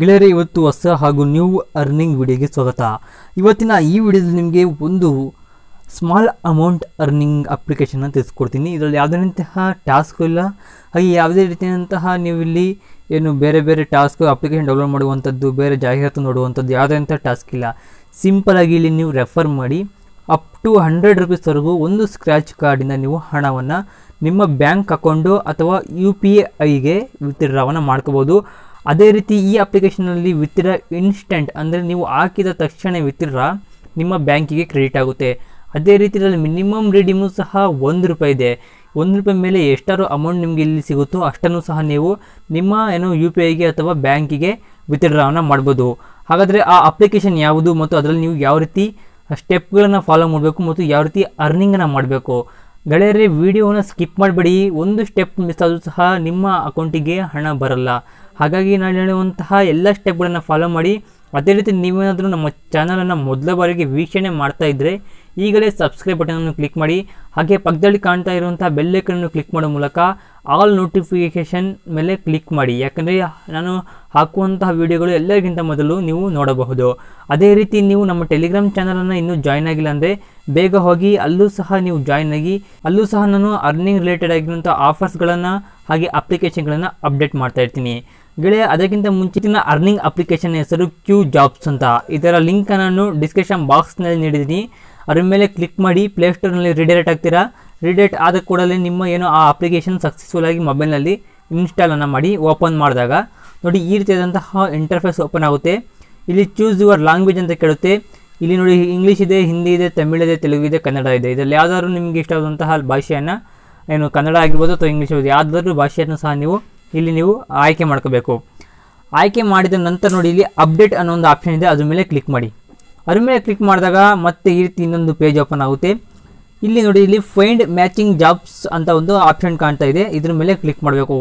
ಗೆಳೆಯರೆ, ಇವತ್ತು ಹೊಸ ಹಾಗೂ ನ್ಯೂ ಅರ್ನಿಂಗ್ ವಿಡಿಯೋಗೆ ಸ್ವಾಗತ. ಇವತ್ತಿನ ಈ ವಿಡಿಯೋದಲ್ಲಿ ನಿಮಗೆ ಒಂದು ಸ್ಮಾಲ್ ಅಮೌಂಟ್ ಅರ್ನಿಂಗ್ ಅಪ್ಲಿಕೇಶನ್ನ ತಿಳಿಸ್ಕೊಡ್ತೀನಿ. ಇದರಲ್ಲಿ ಯಾವುದೇ ರೀತಿಯ ಟಾಸ್ಕ್ ಇಲ್ಲ. ಹಾಗೆ ಯಾವುದೇ ರೀತಿಯಾದಂತಹ ನೀವು ಇಲ್ಲಿ ಏನು ಬೇರೆ ಬೇರೆ ಟಾಸ್ಕ್ ಅಪ್ಲಿಕೇಶನ್ ಡೌನ್ಲೋಡ್ ಮಾಡುವಂಥದ್ದು, ಬೇರೆ ಜಾಹೀರಾತು ನೋಡುವಂಥದ್ದು ಯಾವುದೇ ಅಂತ ಟಾಸ್ಕ್ ಇಲ್ಲ. ಸಿಂಪಲಾಗಿ ಇಲ್ಲಿ ನೀವು ರೆಫರ್ ಮಾಡಿ. ಅಪ್ ಟು ಹಂಡ್ರೆಡ್ ರುಪೀಸ್ವರೆಗೂ ಒಂದು ಸ್ಕ್ರ್ಯಾಚ್ ಕಾರ್ಡಿಂದ ನೀವು ಹಣವನ್ನು ನಿಮ್ಮ ಬ್ಯಾಂಕ್ ಅಕೌಂಟು ಅಥವಾ ಯು ಪಿ ಐಗೆ ವಿತ್ಡ್ರಾವನ್ನು ಮಾಡ್ಕೋಬೋದು. ಅದೇ ರೀತಿ ಈ ಅಪ್ಲಿಕೇಶನಲ್ಲಿ ವಿತ್ಡ್ರಾ ಇನ್ಸ್ಟೆಂಟ್ ಅಂದರೆ ನೀವು ಹಾಕಿದ ತಕ್ಷಣ ವಿತ್ಡ್ರಾ ನಿಮ್ಮ ಬ್ಯಾಂಕಿಗೆ ಕ್ರೆಡಿಟ್ ಆಗುತ್ತೆ. ಅದೇ ರೀತಿ ಇದರಲ್ಲಿ ಮಿನಿಮಮ್ ರೆಡಿಮು ಸಹ ಒಂದು ರೂಪಾಯಿ ಇದೆ. ಒಂದು ರೂಪಾಯಿ ಮೇಲೆ ಎಷ್ಟಾರು ಅಮೌಂಟ್ ನಿಮಗೆ ಇಲ್ಲಿ ಸಿಗುತ್ತೋ ಅಷ್ಟನ್ನು ಸಹ ನೀವು ನಿಮ್ಮ ಏನೋ ಯು ಪಿ ಐಗೆ ಅಥವಾ ಬ್ಯಾಂಕಿಗೆ ವಿತ್ಡ್ರಾವನ್ನು ಮಾಡ್ಬೋದು. ಹಾಗಾದರೆ ಆ ಅಪ್ಲಿಕೇಶನ್ ಯಾವುದು ಮತ್ತು ಅದರಲ್ಲಿ ನೀವು ಯಾವ ರೀತಿ ಸ್ಟೆಪ್ಗಳನ್ನು ಫಾಲೋ ಮಾಡಬೇಕು ಮತ್ತು ಯಾವ ರೀತಿ ಅರ್ನಿಂಗನ್ನು ಮಾಡಬೇಕು. ಗೆಳೆಯರೇ ವಿಡಿಯೋನ ಸ್ಕಿಪ್ ಮಾಡಬೇಡಿ. ಒಂದು ಸ್ಟೆಪ್ ಮಿಸ್ ಆದರೂ ಸಹ ನಿಮ್ಮ ಅಕೌಂಟಿಗೆ ಹಣ ಬರಲ್ಲ. ಹಾಗಾಗಿ ನಾನು ಹೇಳುವಂತಹ ಎಲ್ಲ ಸ್ಟೆಪ್ಗಳನ್ನು ಫಾಲೋ ಮಾಡಿ. ಅದೇ ರೀತಿ ನೀವೇನಾದರೂ ನಮ್ಮ ಚಾನಲನ್ನು ಮೊದಲ ಬಾರಿಗೆ ವೀಕ್ಷಣೆ ಮಾಡ್ತಾ ಇದ್ದರೆ ಈಗಲೇ ಸಬ್ಸ್ಕ್ರೈಬ್ ಬಟನನ್ನು ಕ್ಲಿಕ್ ಮಾಡಿ. ಹಾಗೆ ಪಕ್ಕದಲ್ಲಿ ಕಾಣ್ತಾ ಇರುವಂಥ ಬೆಲ್ಲೈಕನ್ನು ಕ್ಲಿಕ್ ಮಾಡೋ ಮೂಲಕ ಆಲ್ ನೋಟಿಫಿಕೇಷನ್ ಮೇಲೆ ಕ್ಲಿಕ್ ಮಾಡಿ. ಯಾಕಂದರೆ ನಾನು ಹಾಕುವಂತಹ ವಿಡಿಯೋಗಳು ಎಲ್ಲರಿಗಿಂತ ಮೊದಲು ನೀವು ನೋಡಬಹುದು. ಅದೇ ರೀತಿ ನೀವು ನಮ್ಮ ಟೆಲಿಗ್ರಾಮ್ ಚಾನಲನ್ನು ಇನ್ನೂ ಜಾಯ್ನ್ ಆಗಿಲ್ಲ ಅಂದರೆ ಬೇಗ ಹೋಗಿ ಅಲ್ಲೂ ಸಹ ನೀವು ಜಾಯ್ನ್ ಆಗಿ, ಅಲ್ಲೂ ಸಹ ನಾನು ಅರ್ನಿಂಗ್ ರಿಲೇಟೆಡ್ ಆಗಿರುವಂಥ ಆಫರ್ಸ್ಗಳನ್ನು ಹಾಗೆ ಅಪ್ಲಿಕೇಶನ್ಗಳನ್ನು ಅಪ್ಡೇಟ್ ಮಾಡ್ತಾ ಇರ್ತೀನಿ. ಗೆಳೆಯ, ಅದಕ್ಕಿಂತ ಮುಂಚಿನ ಅರ್ನಿಂಗ್ ಅಪ್ಲಿಕೇಶನ್ ಹೆಸರು ಕ್ಯೂ ಜಾಬ್ಸ್ ಅಂತ. ಇದರ ಲಿಂಕ್ ನಾನು ಡಿಸ್ಕ್ರಿಪ್ಷನ್ ಬಾಕ್ಸ್ನಲ್ಲಿ ನೀಡಿದ್ದೀನಿ. ಅದ್ರ ಮೇಲೆ ಕ್ಲಿಕ್ ಮಾಡಿ ಪ್ಲೇಸ್ಟೋರ್ನಲ್ಲಿ ರಿಡೈರೆಕ್ಟ್ ಆಗ್ತೀರಾ? ರಿಡೈರೆಕ್ಟ್ ಆದ ಕೂಡಲೇ ನಿಮ್ಮ ಏನು ಆ ಅಪ್ಲಿಕೇಶನ್ ಸಕ್ಸಸ್ಫುಲ್ ಆಗಿ ಮೊಬೈಲ್ನಲ್ಲಿ ಇನ್ಸ್ಟಾಲನ್ನು ಮಾಡಿ ಓಪನ್ ಮಾಡಿದಾಗ, ನೋಡಿ ಈ ರೀತಿಯಾದಂತಹ ಇಂಟರ್ಫೇಸ್ ಓಪನ್ ಆಗುತ್ತೆ. ಇಲ್ಲಿ ಚೂಸ್ ಯುವರ್ ಲ್ಯಾಂಗ್ವೇಜ್ ಅಂತ ಕೇಳುತ್ತೆ. ಇಲ್ಲಿ ನೋಡಿ ಇಂಗ್ಲೀಷ್ ಇದೆ ಹಿಂದಿ ಇದೆ ತಮಿಳ್ ಇದೆ ತೆಲುಗು ಇದೆ ಕನ್ನಡ ಇದೆ. ಇದರಲ್ಲಿ ಯಾವುದಾದ್ರು ನಿಮಗೆ ಇಷ್ಟವಾದಂತಹ ಭಾಷೆಯನ್ನು, ಏನು ಕನ್ನಡ ಆಗಿರ್ಬೋದು ಅಥವಾ ಇಂಗ್ಲೀಷ್ ಆಗಿರ್ಬೋದು, ಯಾವುದಾದ್ರೂ ಭಾಷೆಯನ್ನು ಸಹ ನೀವು ಇಲ್ಲಿ ನೀವು ಆಯ್ಕೆ ಮಾಡ್ಕೋಬೇಕು. ಆಯ್ಕೆ ಮಾಡಿದ ನಂತರ ನೋಡಿ ಇಲ್ಲಿ ಅಪ್ಡೇಟ್ ಅನ್ನೋ ಒಂದು ಆಪ್ಷನ್ ಇದೆ, ಅದ್ರ ಮೇಲೆ ಕ್ಲಿಕ್ ಮಾಡಿ. ಅದ್ರ ಮೇಲೆ ಕ್ಲಿಕ್ ಮಾಡಿದಾಗ ಮತ್ತೆ ಈ ರೀತಿ ಇನ್ನೊಂದು ಪೇಜ್ ಓಪನ್ ಆಗುತ್ತೆ. ಇಲ್ಲಿ ನೋಡಿ, ಇಲ್ಲಿ ಫೈಂಡ್ ಮ್ಯಾಚಿಂಗ್ ಜಾಬ್ಸ್ ಅಂತ ಒಂದು ಆಪ್ಷನ್ ಕಾಣ್ತಾ ಇದೆ, ಇದ್ರ ಮೇಲೆ ಕ್ಲಿಕ್ ಮಾಡಬೇಕು.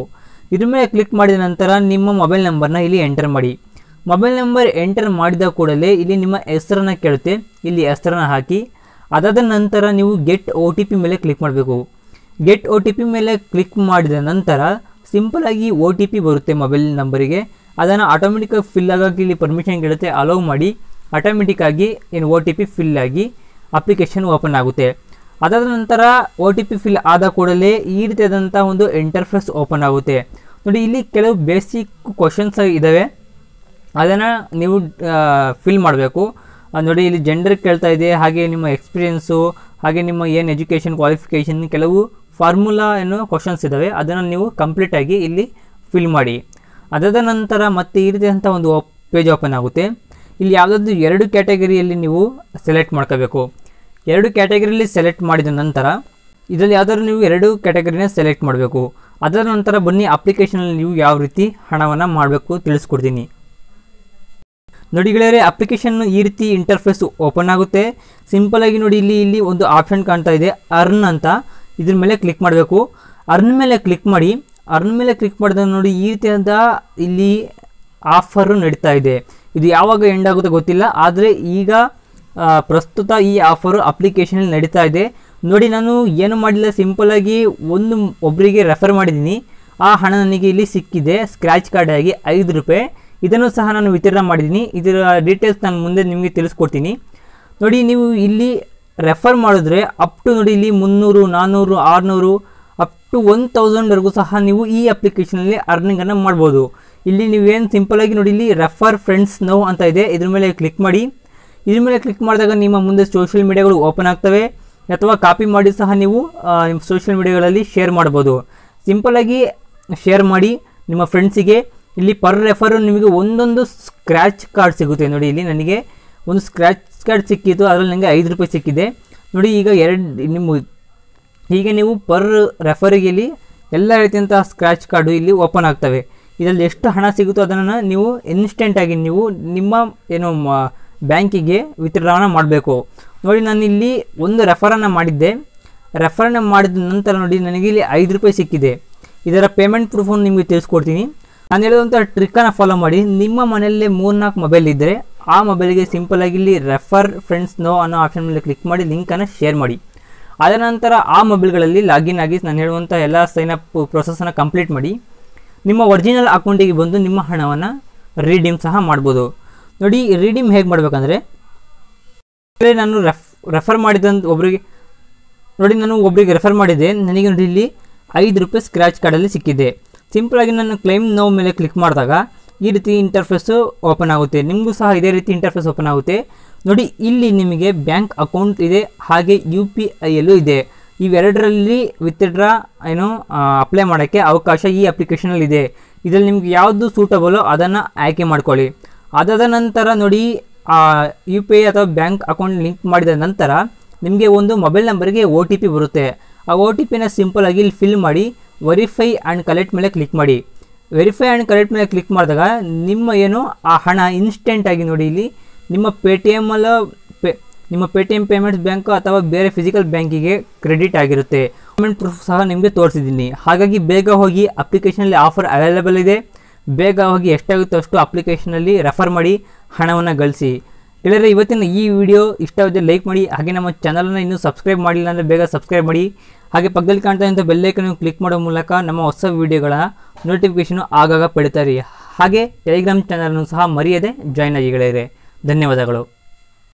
ಇದ್ರ ಮೇಲೆ ಕ್ಲಿಕ್ ಮಾಡಿದ ನಂತರ ನಿಮ್ಮ ಮೊಬೈಲ್ ನಂಬರ್ನ ಇಲ್ಲಿ ಎಂಟರ್ ಮಾಡಿ. ಮೊಬೈಲ್ ನಂಬರ್ ಎಂಟರ್ ಮಾಡಿದ ಕೂಡಲೇ ಇಲ್ಲಿ ನಿಮ್ಮ ಹೆಸರನ್ನು ಕೇಳುತ್ತೆ. ಇಲ್ಲಿ ಹೆಸರನ್ನು ಹಾಕಿ, ಅದಾದ ನಂತರ ನೀವು ಗೆಟ್ ಒ ಟಿ ಪಿ ಮೇಲೆ ಕ್ಲಿಕ್ ಮಾಡಬೇಕು. ಗೆಟ್ ಒ ಟಿ ಪಿ ಮೇಲೆ ಕ್ಲಿಕ್ ಮಾಡಿದ ನಂತರ ಸಿಂಪಲಾಗಿ ಓ ಟಿ ಪಿ ಬರುತ್ತೆ ಮೊಬೈಲ್ ನಂಬರಿಗೆ ಅದನ್ನು ಆಟೋಮೆಟಿಕಾಗಿ ಫಿಲ್ ಆಗೋಕೆ ಇಲ್ಲಿ ಪರ್ಮಿಷನ್ ಕೇಳುತ್ತೆ. ಅಲೌ ಮಾಡಿ ಆಟೋಮೆಟಿಕ್ಕಾಗಿ ಏನು ಓ ಟಿ ಪಿ ಫಿಲ್ ಆಗಿ ಅಪ್ಲಿಕೇಶನ್ ಓಪನ್ ಆಗುತ್ತೆ. ಅದಾದ ನಂತರ ಓ ಟಿ ಪಿ ಫಿಲ್ ಆದ ಕೂಡಲೇ ಈ ರೀತಿಯಾದಂಥ ಒಂದು ಇಂಟರ್ಫೇಸ್ ಓಪನ್ ಆಗುತ್ತೆ. ನೋಡಿ, ಇಲ್ಲಿ ಕೆಲವು ಬೇಸಿಕ್ ಕ್ವಶನ್ಸ್ ಇದ್ದಾವೆ ಅದನ್ನು ನೀವು ಫಿಲ್ ಮಾಡಬೇಕು. ನೋಡಿ, ಇಲ್ಲಿ ಜೆಂಡರ್ ಕೇಳ್ತಾ ಇದೆ. ಹಾಗೆ ನಿಮ್ಮ ಎಕ್ಸ್ಪೀರಿಯೆನ್ಸು ಹಾಗೆ ನಿಮ್ಮ ಏನು ಎಜುಕೇಷನ್ ಕ್ವಾಲಿಫಿಕೇಷನ್ ಕೆಲವು ಫಾರ್ಮುಲಾ ಏನೋ ಕ್ವಶನ್ಸ್ ಇದ್ದಾವೆ ಅದನ್ನು ನೀವು ಕಂಪ್ಲೀಟಾಗಿ ಇಲ್ಲಿ ಫಿಲ್ ಮಾಡಿ. ಅದಾದ ನಂತರ ಮತ್ತೆ ಈ ರೀತಿಯಂಥ ಒಂದು ಪೇಜ್ ಓಪನ್ ಆಗುತ್ತೆ. ಇಲ್ಲಿ ಯಾವುದಾದ್ರು ಎರಡು ಕ್ಯಾಟಗರಿಯಲ್ಲಿ ನೀವು ಸೆಲೆಕ್ಟ್ ಮಾಡ್ಕೋಬೇಕು. ಎರಡು ಕ್ಯಾಟಗರಿಯಲ್ಲಿ ಸೆಲೆಕ್ಟ್ ಮಾಡಿದ ನಂತರ ಇದರಲ್ಲಿ ಯಾವುದಾದ್ರು ನೀವು ಎರಡು ಕ್ಯಾಟಗರಿನ ಸೆಲೆಕ್ಟ್ ಮಾಡಬೇಕು. ಅದರ ನಂತರ ಬನ್ನಿ ಅಪ್ಲಿಕೇಶನಲ್ಲಿ ನೀವು ಯಾವ ರೀತಿ ಹಣವನ್ನು ಮಾಡಬೇಕು ತಿಳಿಸ್ಕೊಡ್ತೀನಿ. ನೋಡಿ ಗೆಳೆಯರೆ ಅಪ್ಲಿಕೇಶನ್ ಈ ರೀತಿ ಇಂಟರ್ಫೇಸ್ ಓಪನ್ ಆಗುತ್ತೆ. ಸಿಂಪಲ್ ಆಗಿ ನೋಡಿ ಇಲ್ಲಿ ಇಲ್ಲಿ ಒಂದು ಆಪ್ಷನ್ ಕಾಣ್ತಾ ಇದೆ ಅರ್ನ್ ಅಂತ. ಇದ್ರ ಮೇಲೆ ಕ್ಲಿಕ್ ಮಾಡಬೇಕು. ಅರ್ನ್ ಮೇಲೆ ಕ್ಲಿಕ್ ಮಾಡಿ, ಅರ್ನ್ ಮೇಲೆ ಕ್ಲಿಕ್ ಮಾಡಿದಾಗ ನೋಡಿ ಈ ರೀತಿಯಾದ ಇಲ್ಲಿ ಆಫರು ನಡೀತಾ ಇದೆ. ಇದು ಯಾವಾಗ ಎಂಡ್ ಆಗುತ್ತೆ ಗೊತ್ತಿಲ್ಲ, ಆದರೆ ಈಗ ಪ್ರಸ್ತುತ ಈ ಆಫರು ಅಪ್ಲಿಕೇಶನಲ್ಲಿ ನಡೀತಾ ಇದೆ. ನೋಡಿ ನಾನು ಏನು ಮಾಡಿಲ್ಲ ಸಿಂಪಲಾಗಿ ಒಂದು ಒಬ್ಬರಿಗೆ ರೆಫರ್ ಮಾಡಿದ್ದೀನಿ. ಆ ಹಣ ನನಗೆ ಇಲ್ಲಿ ಸಿಕ್ಕಿದೆ ಸ್ಕ್ರ್ಯಾಚ್ ಕಾರ್ಡ್ ಆಗಿ ಐದು ರೂಪಾಯಿ. ಇದನ್ನು ಸಹ ನಾನು ವಿತರಣೆ ಮಾಡಿದ್ದೀನಿ. ಇದರ ಡೀಟೇಲ್ಸ್ ನಾನು ಮುಂದೆ ನಿಮಗೆ ತಿಳಿಸ್ಕೊಡ್ತೀನಿ. ನೋಡಿ ನೀವು ಇಲ್ಲಿ ರೆಫರ್ ಮಾಡಿದ್ರೆ ಅಪ್ ಟು ನೋಡಿ ಇಲ್ಲಿ ಮುನ್ನೂರು ನಾನ್ನೂರು ಆರುನೂರು ಅಪ್ ಟು ಒನ್ ತೌಸಂಡ್ವರೆಗೂ ಸಹ ನೀವು ಈ ಅಪ್ಲಿಕೇಶನಲ್ಲಿ ಅರ್ನಿಂಗನ್ನು ಮಾಡ್ಬೋದು. ಇಲ್ಲಿ ನೀವೇನು ಸಿಂಪಲಾಗಿ ನೋಡಿ ಇಲ್ಲಿ ರೆಫರ್ ಫ್ರೆಂಡ್ಸ್ ನೋ ಅಂತ ಇದೆ. ಇದ್ರ ಮೇಲೆ ಕ್ಲಿಕ್ ಮಾಡಿ. ಇದ್ರ ಮೇಲೆ ಕ್ಲಿಕ್ ಮಾಡಿದಾಗ ನಿಮ್ಮ ಮುಂದೆ ಸೋಷಿಯಲ್ ಮೀಡಿಯಾಗಳು ಓಪನ್ ಆಗ್ತವೆ. ಅಥವಾ ಕಾಪಿ ಮಾಡಿ ಸಹ ನೀವು ನಿಮ್ಮ ಸೋಷಿಯಲ್ ಮೀಡಿಯಾಗಳಲ್ಲಿ ಶೇರ್ ಮಾಡ್ಬೋದು. ಸಿಂಪಲಾಗಿ ಶೇರ್ ಮಾಡಿ ನಿಮ್ಮ ಫ್ರೆಂಡ್ಸಿಗೆ ಇಲ್ಲಿ ಪರ್ ರೆಫರ್ ನಿಮಗೆ ಒಂದೊಂದು ಸ್ಕ್ರ್ಯಾಚ್ ಕಾರ್ಡ್ ಸಿಗುತ್ತೆ ನೋಡಿ ಇಲ್ಲಿ ನನಗೆ. ಒಂದು ಸ್ಕ್ರ್ಯಾಚ್ ಕಾರ್ಡ್ ಸಿಕ್ಕಿತ್ತು, ಅದರಲ್ಲಿ ನನಗೆ ಐದು ರೂಪಾಯಿ ಸಿಕ್ಕಿದೆ. ನೋಡಿ ಈಗ ಎರಡು ನಿಮ್ಮ ಹೀಗೆ ನೀವು ಪರ್ ರೆಫರಿಗೆ ಇಲ್ಲಿ ಎಲ್ಲ ರೀತಿಯಂತಹ ಸ್ಕ್ರ್ಯಾಚ್ ಕಾರ್ಡು ಇಲ್ಲಿ ಓಪನ್ ಆಗ್ತವೆ. ಇದರಲ್ಲಿ ಎಷ್ಟು ಹಣ ಸಿಗುತ್ತೋ ಅದನ್ನು ನೀವು ಇನ್ಸ್ಟೆಂಟಾಗಿ ನೀವು ನಿಮ್ಮ ಏನು ಬ್ಯಾಂಕಿಗೆ ವಿತರಣೆ ಮಾಡಬೇಕು. ನೋಡಿ ನಾನು ಇಲ್ಲಿ ಒಂದು ರೆಫರನ್ನು ಮಾಡಿದ್ದೆ. ರೆಫರನ್ನು ಮಾಡಿದ ನಂತರ ನೋಡಿ ನನಗೆ ಇಲ್ಲಿ ಐದು ರೂಪಾಯಿ ಸಿಕ್ಕಿದೆ. ಇದರ ಪೇಮೆಂಟ್ ಪ್ರೂಫನ್ನು ನಿಮಗೆ ತಿಳಿಸ್ಕೊಡ್ತೀನಿ. ನಾನು ಹೇಳೋದಂಥ ಟ್ರಿಕ್ಕನ್ನು ಫಾಲೋ ಮಾಡಿ. ನಿಮ್ಮ ಮನೆಯಲ್ಲೇ ಮೂರ್ನಾಲ್ಕು ಮೊಬೈಲ್ ಇದ್ದರೆ ಆ ಮೊಬೈಲ್ಗೆ ಸಿಂಪಲಾಗಿ ಇಲ್ಲಿ ರೆಫರ್ ಫ್ರೆಂಡ್ಸ್ ನೋ ಅನ್ನೋ ಆಪ್ಷನ್ ಮೇಲೆ ಕ್ಲಿಕ್ ಮಾಡಿ ಲಿಂಕನ್ನು ಶೇರ್ ಮಾಡಿ. ಅದರ ನಂತರ ಆ ಮೊಬೈಲ್ಗಳಲ್ಲಿ ಲಾಗಿನ್ ಆಗಿ ನಾನು ಹೇಳುವಂಥ ಎಲ್ಲ ಸೈನ್ ಅಪ್ ಪ್ರೊಸೆಸನ್ನು ಕಂಪ್ಲೀಟ್ ಮಾಡಿ, ನಿಮ್ಮ ಒರಿಜಿನಲ್ ಅಕೌಂಟಿಗೆ ಬಂದು ನಿಮ್ಮ ಹಣವನ್ನು ರೀಡೀಮ್ ಸಹ ಮಾಡ್ಬೋದು. ನೋಡಿ ರೀಡೀಮ್ ಹೇಗೆ ಮಾಡಬೇಕಂದ್ರೆ ನಾನು ರೆಫ್ ರೆಫರ್ ಮಾಡಿದಂಥ ಒಬ್ಬರಿಗೆ ನೋಡಿ ನಾನು ಒಬ್ಬರಿಗೆ ರೆಫರ್ ಮಾಡಿದೆ, ನನಗೆ ನೋಡಿ ಇಲ್ಲಿ ಐದು ರೂಪಾಯಿ ಸ್ಕ್ರ್ಯಾಚ್ ಕಾರ್ಡಲ್ಲಿ ಸಿಕ್ಕಿದೆ. ಸಿಂಪಲಾಗಿ ನಾನು ಕ್ಲೈಮ್ ನೋವು ಮೇಲೆ ಕ್ಲಿಕ್ ಮಾಡಿದಾಗ ಈ ರೀತಿ ಇಂಟರ್ಫೇಸು ಓಪನ್ ಆಗುತ್ತೆ. ನಿಮಗೂ ಸಹ ಇದೇ ರೀತಿ ಇಂಟರ್ಫೇಸ್ ಓಪನ್ ಆಗುತ್ತೆ. ನೋಡಿ, ಇಲ್ಲಿ ನಿಮಗೆ ಬ್ಯಾಂಕ್ ಅಕೌಂಟ್ ಇದೆ, ಹಾಗೆ ಯು ಪಿ ಐಯಲ್ಲೂ ಇದೆ. ಇವೆರಡರಲ್ಲಿ ವಿತ್ಡ್ರಾ ಏನು ಅಪ್ಲೈ ಮಾಡೋಕ್ಕೆ ಅವಕಾಶ ಈ ಅಪ್ಲಿಕೇಶನಲ್ಲಿ ಇದೆ. ಇದರಲ್ಲಿ ನಿಮ್ಗೆ ಯಾವುದು ಸೂಟಬಲೋ ಅದನ್ನು ಆಯ್ಕೆ ಮಾಡ್ಕೊಳ್ಳಿ. ಅದಾದ ನಂತರ ನೋಡಿ ಯು ಪಿ ಐ ಅಥವಾ ಬ್ಯಾಂಕ್ ಅಕೌಂಟ್ ಲಿಂಕ್ ಮಾಡಿದ ನಂತರ ನಿಮಗೆ ಒಂದು ಮೊಬೈಲ್ ನಂಬರ್ಗೆ ಒ ಟಿ ಪಿ ಬರುತ್ತೆ. ಆ ಒ ಟಿ ಪಿನ ಸಿಂಪಲ್ ಆಗಿ ಇಲ್ಲಿ ಫಿಲ್ ಮಾಡಿ ವೆರಿಫೈ ಆ್ಯಂಡ್ ಕಲೆಕ್ಟ್ ಮೇಲೆ ಕ್ಲಿಕ್ ಮಾಡಿ. ವೆರಿಫೈ ಆ್ಯಂಡ್ ಕರೆಕ್ಟ್ ಮೇಲೆ ಕ್ಲಿಕ್ ಮಾಡಿದಾಗ ನಿಮ್ಮ ಏನು, ಆ ಹಣ ಇನ್ಸ್ಟೆಂಟಾಗಿ ನೋಡಿ ಇಲ್ಲಿ ನಿಮ್ಮ ಪೇ ಟಿ ಎಮ್ಮಲ್ಲ ಪೇ, ನಿಮ್ಮ pay T M payments bank ಅಥವಾ ಬೇರೆ ಫಿಸಿಕಲ್ ಬ್ಯಾಂಕಿಗೆ ಕ್ರೆಡಿಟ್ ಆಗಿರುತ್ತೆ. ಪೇಮೆಂಟ್ ಪ್ರೂಫ್ ಸಹ ನಿಮಗೆ ತೋರಿಸಿದ್ದೀನಿ. ಹಾಗಾಗಿ ಬೇಗ ಹೋಗಿ ಅಪ್ಲಿಕೇಶನಲ್ಲಿ ಆಫರ್ ಅವೈಲೇಬಲ್ ಇದೆ. ಬೇಗ ಹೋಗಿ ಎಷ್ಟಾಗುತ್ತೋ ಅಷ್ಟು ಅಪ್ಲಿಕೇಶನಲ್ಲಿ ರೆಫರ್ ಮಾಡಿ ಹಣವನ್ನು ಗಳಿಸಿ. ಗೆಳೆಯರೆ ಇವತ್ತಿನ ಈ ವಿಡಿಯೋ ಇಷ್ಟವಾದರೆ ಲೈಕ್ ಮಾಡಿ, ಹಾಗೆ ನಮ್ಮ ಚಾನಲನ್ನು ಇನ್ನೂ ಸಬ್ಸ್ಕ್ರೈಬ್ ಮಾಡಿಲ್ಲ ಅಂದರೆ ಬೇಗ ಸಬ್ಸ್ಕ್ರೈಬ್ ಮಾಡಿ. ಹಾಗೆ ಪಕ್ಕದಲ್ಲಿ ಕಾಣ್ತಾ ಇದ್ದಂಥ ಬೆಲ್ಲೈಕನ್ನು ಕ್ಲಿಕ್ ಮಾಡೋ ಮೂಲಕ ನಮ್ಮ ಹೊಸ ವಿಡಿಯೋಗಳ ನೋಟಿಫಿಕೇಷನು ಆಗಾಗ ಪಡಿತಾರೆ ಹಾಗೆ ಟೆಲಿಗ್ರಾಮ್ ಚಾನಲನ್ನು ಸಹ ಮರೆಯದೆ ಜಾಯ್ನ್ ಆಗಿ ಗೆಳೆಯರೆ ಧನ್ಯವಾದಗಳು.